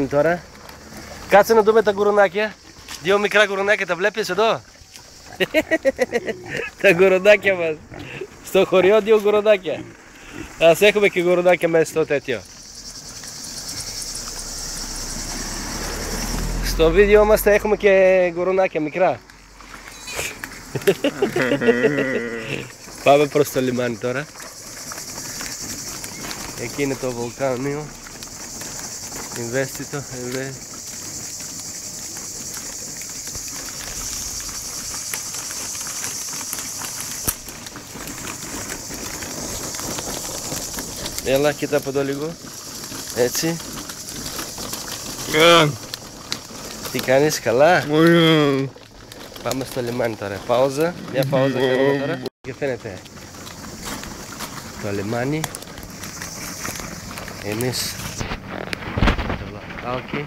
κάνει τώρα. Κάτσε να δούμε τα γουρουνάκια. Δύο μικρά γουρουνάκια τα βλέπεις εδώ; τα γουρουνάκια μας. Στο χωριό δύο γουρουνάκια. Ας έχουμε και γουρουνάκια μέσα στο τέτοιο. Στο βίντεο μας θα έχουμε και γουρουνάκια μικρά. Πάμε προς το λιμάνι τώρα. Εκεί είναι το βουλκάνιο. Investito, inve- Έλα, κοίτα από εδώ λίγο. Έτσι. Τι κάνεις, καλά; Πάμε στο λιμάνι τώρα. Πάουζα. Μια πάουζα κάνουμε τώρα. Και φαίνεται το λιμάνι. Εμείς το λακάκι.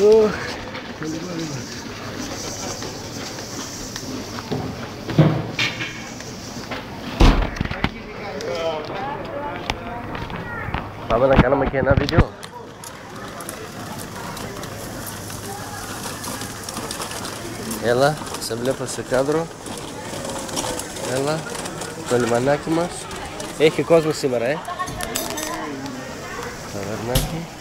Οχ, το λιμάνι μας. Πάμε να κάνουμε και ένα βίντεο. Έλα, σε βλέπω σε κάδρο. Έλα, το λιμανάκι μας. Έχει κόσμο σήμερα, ε. Ταβερνάκι.